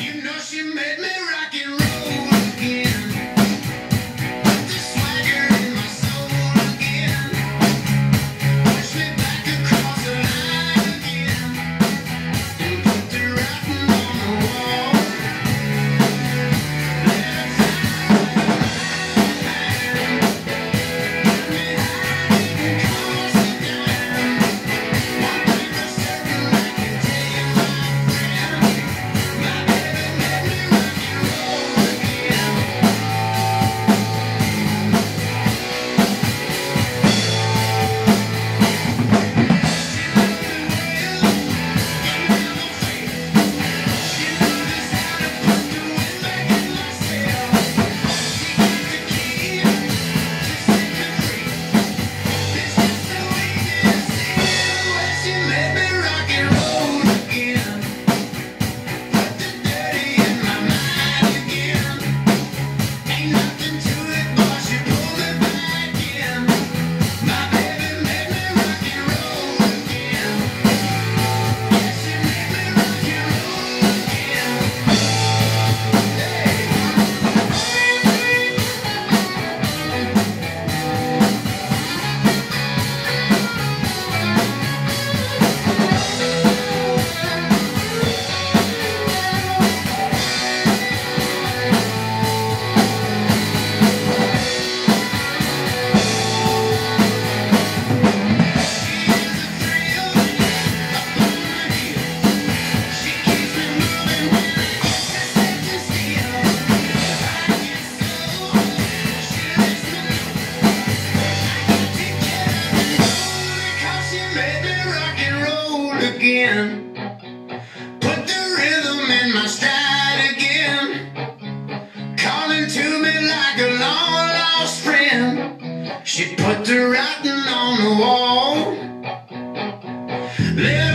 You know she made me again. Put the rhythm in my stride again. Calling to me like a long lost friend. She put the writing on the wall. Let